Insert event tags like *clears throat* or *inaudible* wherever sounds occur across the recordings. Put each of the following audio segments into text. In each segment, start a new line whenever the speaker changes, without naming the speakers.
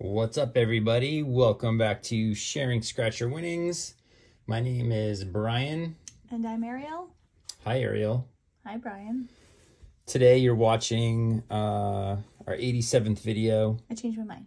What's up, everybody? Welcome back to Sharing Scratcher Winnings. My name is Brian.
And I'm Ariel.
Hi, Ariel.
Hi, Brian.
Today you're watching uh, our 87th video.
I changed my mind.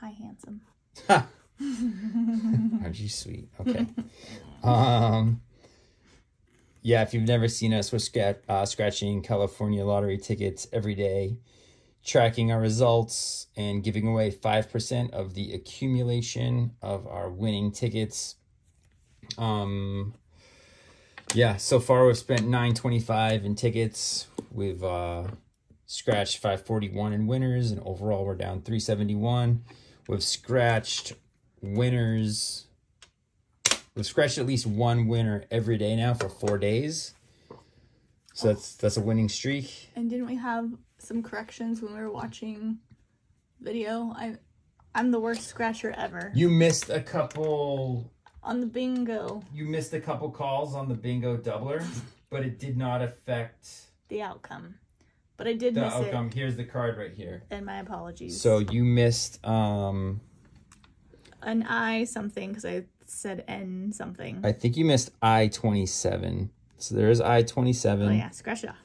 Hi, handsome.
Ha! *laughs* Aren't you sweet? Okay. *laughs* um, yeah, if you've never seen us, we're scrat- uh, scratching California lottery tickets every day, tracking our results, and giving away 5% of the accumulation of our winning tickets. Um, yeah, so far we've spent 925 in tickets. We've uh, scratched 541 in winners, and overall we're down 371. We've scratched winners. We've scratched at least one winner every day now for four days. So that's that's a winning streak.
And didn't we have some corrections when we were watching video? I, I'm the worst scratcher ever.
You missed a couple.
On the bingo,
You missed a couple calls on the bingo doubler, *laughs* but it did not affect
the outcome. But I did
the
miss
outcome. Here's the card right here.
and my apologies.
So you missed um
An I something, because I said N something.
I think you missed I twenty seven. So there is I twenty seven.
oh, yeah, scratch it off.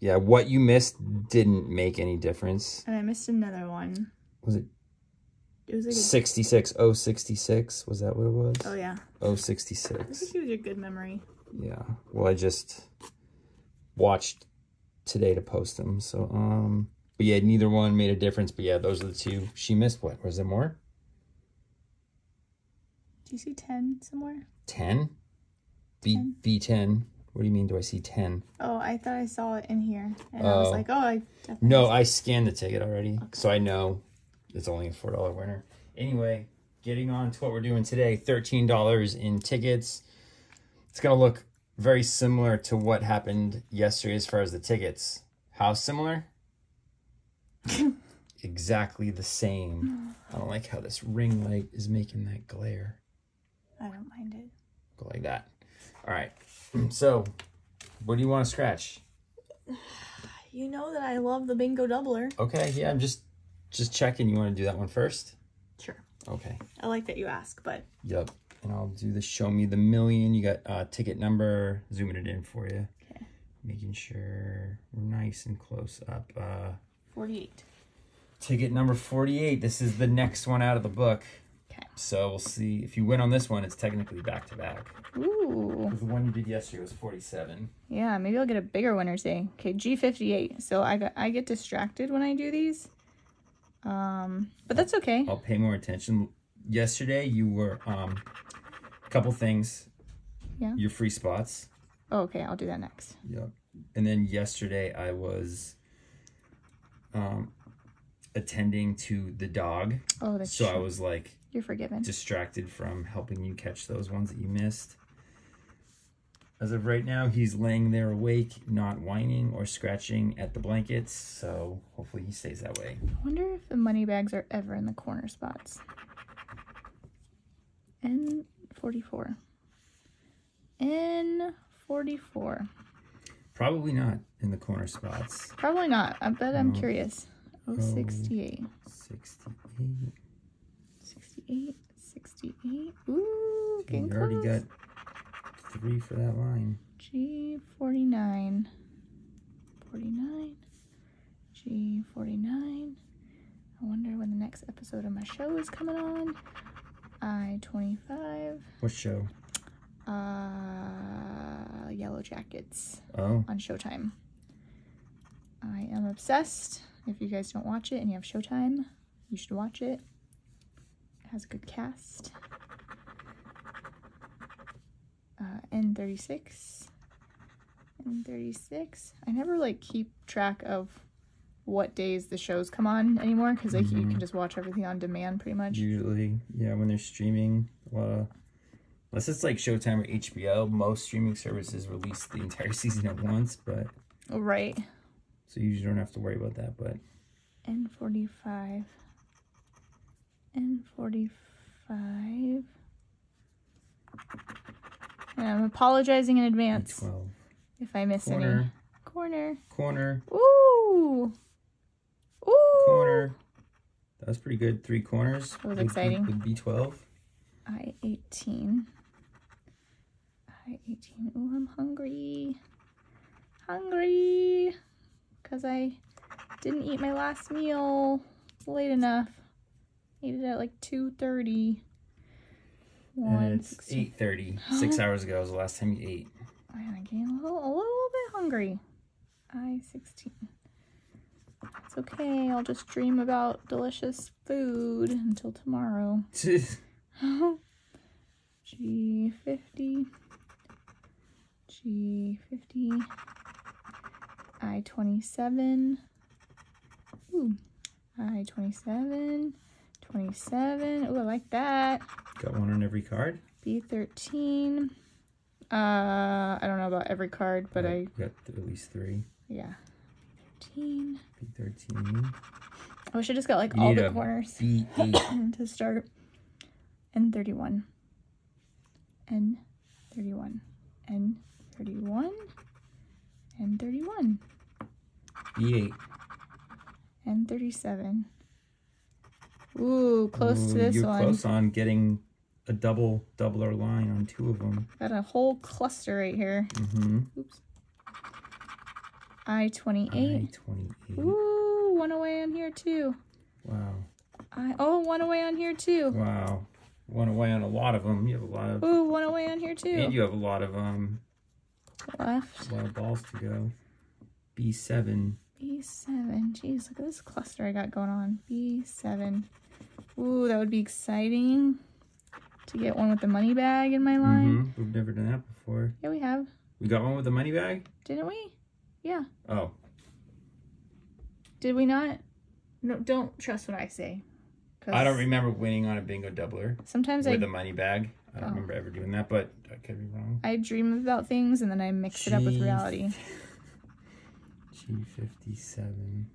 Yeah, what you missed didn't make any difference.
And I missed another one.
Was it
It was like a,
66 066? Was that what it was?
oh, yeah.
Oh,
I think it was a good memory.
Yeah. Well, I just watched today to post them. So, um, but yeah, neither one made a difference. But yeah, those are the two. She missed what? Was there more?
Do you see 10 somewhere?
10? B,
10.
B10. What do you mean? Do I see 10?
Oh, I thought I saw it in here. And I was
Oh.
like, oh, I definitely
No, I scanned the ticket already. So I know it's only a $4 winner. Anyway, getting on to what we're doing today $13 in tickets. It's going to look very similar to what happened yesterday as far as the tickets. How similar? *laughs* exactly the same. I don't like how this ring light is making that glare.
I don't mind it.
Go like that. All right. *clears throat* So, what do you want to scratch?
You know that I love the bingo doubler.
Okay, yeah, I'm just just checking. You want to do that one first?
Sure.
Okay.
I like that you ask, but
Yep. And I'll do the show me the million. You got uh, ticket number, zooming it in for you.
Okay.
Making sure we're nice and close up. Uh,
48.
ticket number 48. This is the next one out of the book.
Okay.
So we'll see. If you win on this one, it's technically back to back.
Ooh.
Because the one you did yesterday was 47.
Yeah, maybe I'll get a bigger winner today. Okay, G58. So I got I get distracted when I do these. Um, but that's okay.
I'll pay more attention. Yesterday, you were um, a couple things.
Yeah.
Your free spots.
Oh, okay, I'll do that next.
Yep. And then yesterday I was um attending to the dog.
Oh, that's
So I was like
You're forgiven.
distracted from helping you catch those ones that you missed. As of right now, he's laying there awake, not whining or scratching at the blankets, so hopefully he stays that way.
I wonder if the money bags are ever in the corner spots. N44. N44.
Probably not in the corner spots.
Probably not. I bet I'm curious. Oh, 68.
68.
68. 68. Ooh,
You
getting
already got three for that line.
G49. 49. G49. I wonder when the next episode of my show is coming on. I-25.
What show?
Uh, Yellowjackets
Oh,
on Showtime. I am obsessed. If you guys don't watch it and you have Showtime, you should watch it. Has a good cast. Uh, N36. N36. I never like keep track of what days the shows come on anymore because like you can just watch everything on demand pretty much.
usually, yeah, when they're streaming, a lot of, unless it's like Showtime or HBO, most streaming services release the entire *laughs* season at once, but
Oh, right.
so you usually don't have to worry about that. But
N45. N45. And I'm apologizing in advance if I miss any.
corner,
Corner.
corner,
Ooh. Ooh.
corner. That was pretty good. Three corners.
That was
with-
exciting.
With B12.
I 18. I 18. Oh, I'm hungry. Hungry. Because I didn't eat my last meal late enough. Ate it at like 2.30.
And it's 8.30. Six *gasps* hours ago was the last time you ate.
I'm getting a little, a little bit hungry. I 16. It's okay. I'll just dream about delicious food until tomorrow. G50. G50. I27. Ooh. I27. 27. Oh, I like that.
Got one on every card.
B13. Uh, I don't know about every card, but I,
got at least three.
yeah. 13.
B13.
I wish I just got like
You
all the corners
B8. *coughs*
to start. N31. N31. N31. N31.
B8.
N37. Ooh, close
Ooh,
to this
You're
one.
close on getting a double doubler line on two of them.
Got a whole cluster right here.
Mm-hmm.
Oops. I-28.
I-28.
Ooh, one away on here too.
Wow.
I oh, one away on here too.
Wow. One away on a lot of them. You have a lot of,
Ooh, one away on here too.
and you have a lot of um,
Left.
a lot of balls to go. B7.
B7. Jeez, look at this cluster I got going on. B7. Ooh, that would be exciting to get one with the money bag in my line.
Mm-hmm. We've never done that before.
Yeah, we have.
We got one with the money bag.
Didn't we? Yeah.
Oh,
Did we not? No, don't trust what I say.
I don't remember winning on a bingo doubler
Sometimes I
with
I
a money bag. I don't
Oh.
remember ever doing that, but I could be wrong.
I dream about things and then I mix it up with reality.
G57.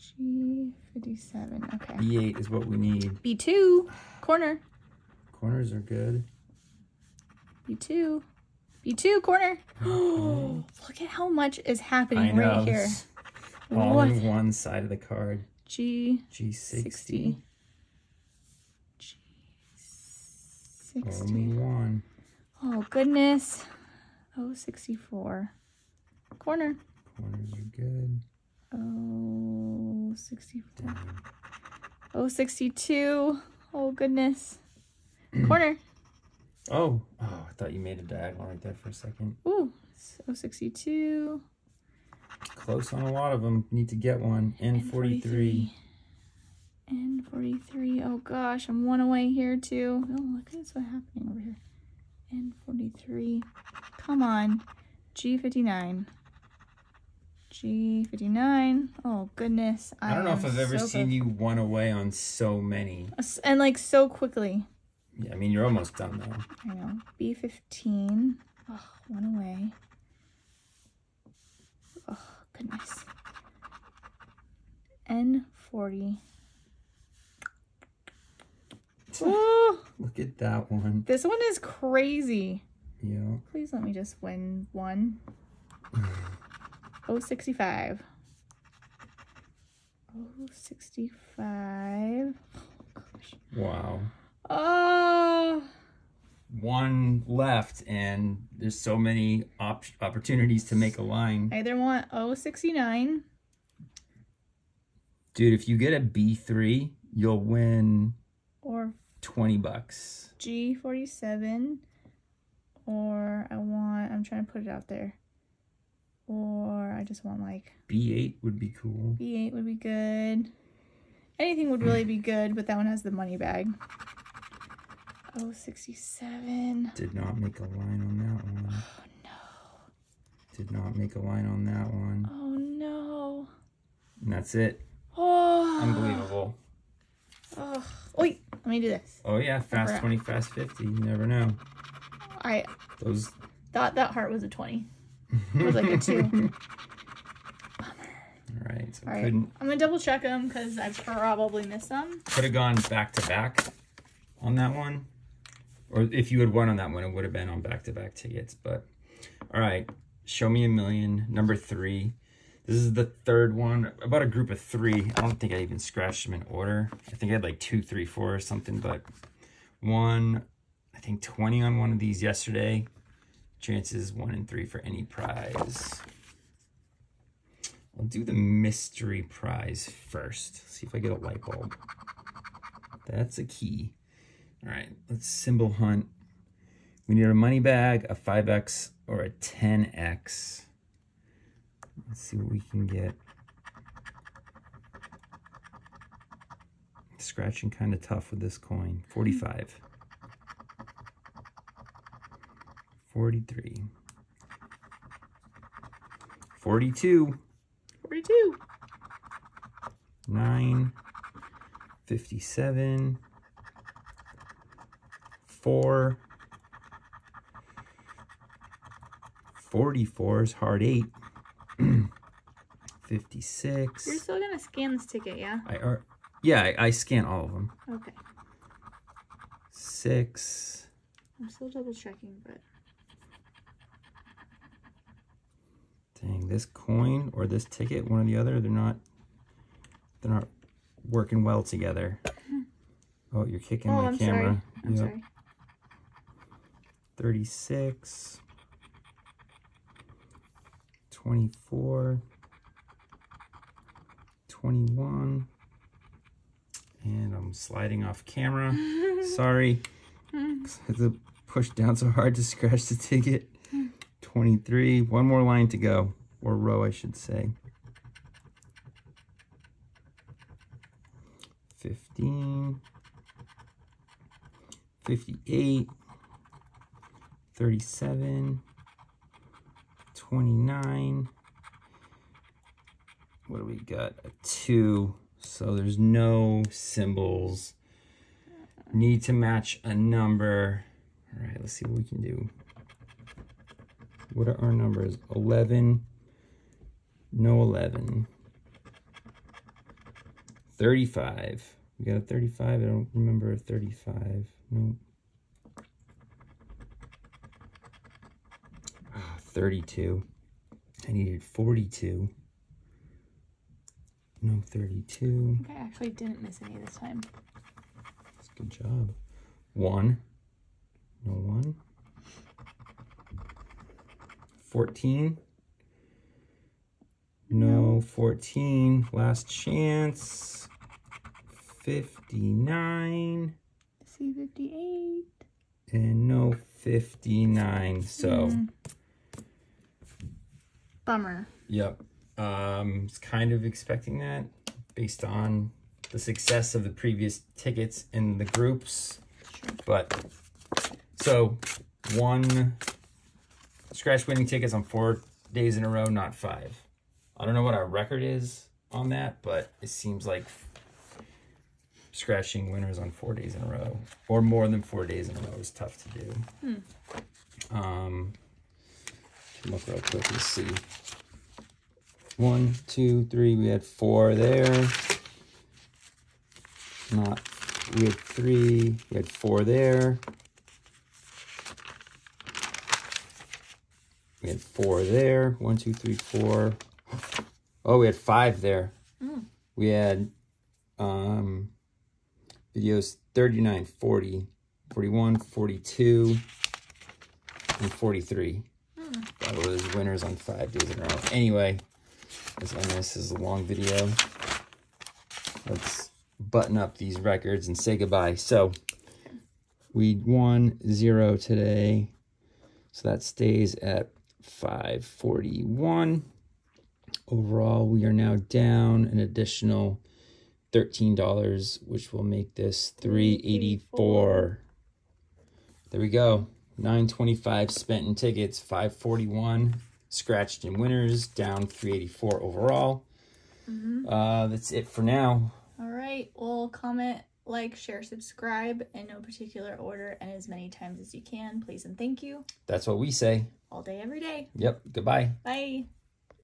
G57. Okay.
B8 is what we need.
B2. Corner.
Corners are good.
B2. B2 corner. *gasps* *gasps* Look at how much is happening right here.
All
What?
in one side of the card.
G
G60.
60. G
Only one.
Oh goodness. Oh 64. Corner.
Corners are good.
Oh 64. Oh 62. Oh goodness. *clears throat* Corner.
Oh, oh, I thought you made a diagonal right there for a second.
Ooh. Oh 62.
Close on a lot of them. Need to get one. N43.
N43. Oh gosh, I'm one away here too. Oh, look at what's happening over here. N43. Come on. G59. G59. Oh goodness.
I don't know if I've ever
so
seen
close.
you one away on so many.
And like so quickly.
Yeah, I mean, you're almost done though.
I know. B15. Oh, one away. Oh, goodness. N40. Oh, *laughs*
Look at that one.
this one is crazy.
Yeah.
Please let me just win one. *laughs* Oh, 65. Oh, 65. Gosh.
Wow.
Oh,
One left, and there's so many op- opportunities to make a line.
I either want oh, 69
Dude, if you get a B3, you'll win
or
20 bucks.
G47 or I want I'm trying to put it out there. Or I just want like
B8 would be cool.
B8 would be good. Anything would really be good, but that one has the money bag. Oh, 67.
Did not make a line on that one.
Oh no.
Did not make a line on that one.
Oh no.
And that's it.
Oh.
Unbelievable.
Oh. Wait, let me do this.
Oh yeah, fast 20, fast 50. You never know.
I
Those
thought that heart was a 20. It was like a 2. *laughs*
All right, so
All right.
couldn't
I'm gonna double check them because I probably missed some.
could have gone back to back on that one, or if you had won on that one, it would have been on back to back tickets. But all right, show me a million number three. This is the third one. About a group of three. I don't think I even scratched them in order. I think I had like two, three, four or something, but one, I think 20 on one of these yesterday. Chances one in three for any prize. I'll do the mystery prize first. See if I get a light bulb. That's a key. All right, let's symbol hunt. We need a money bag, a 5X, or a 10X. Let's see what we can get. Scratching kind of tough with this coin. 45. 43. 42.
42.
9. 57. 4. 44 is hard 8. *clears throat* 56.
You're still gonna scan this ticket, yeah?
I are yeah, I, I scan all of them.
Okay.
Six.
I'm still double checking, but
Dang, this coin or this ticket, one or the other, they're not they're not working well together. Oh, you're kicking
oh,
my
I'm
camera.
sorry. I'm
Yep.
sorry.
36 24 21 and I'm sliding off camera. *laughs* sorry. I had to push down so hard to scratch the ticket. 23. One more line to go. Or row, I should say. 15. 58. 37. 29. What do we got? A 2. So there's no symbols. Need to match a number. All right, let's see what we can do. What are our numbers? 11. No 11. 35. We got a 35. I don't remember a 35. No. Ah, 32. I needed 42. No 32.
I I actually didn't miss any this time.
That's good job. One. No one. 14. No 14. Last chance. 59.
C58.
And no 59. So,
Mm. Bummer.
yep. Um, was kind of expecting that based on the success of the previous tickets in the groups.
Sure.
But so one scratch winning tickets on four days in a row, not five. I don't know what our record is on that, but it seems like scratching winners on four days in a row or more than four days in a row is tough to do. Um, can look real quick and see. One, two, three. We had four there. Not. We had three. We had four there. We had four there. One, two, three, four. Oh, we had five there.
Mm.
We had um, videos 39, 40, 41, 42, and 43. That was winners on five days in a row. Anyway, as I know this is a long video, let's button up these records and say goodbye. So we won zero today. So that stays at 541. Overall, we are now down an additional $13, which will make this 384. There we go. 925 spent in tickets, 541 scratched in winners, down 384 overall. Uh, that's it for now.
All right. Well, comment, like, share, subscribe in no particular order and as many times as you can. Please and thank you.
That's what we say.
All day, every day.
Yep. Goodbye.
Bye.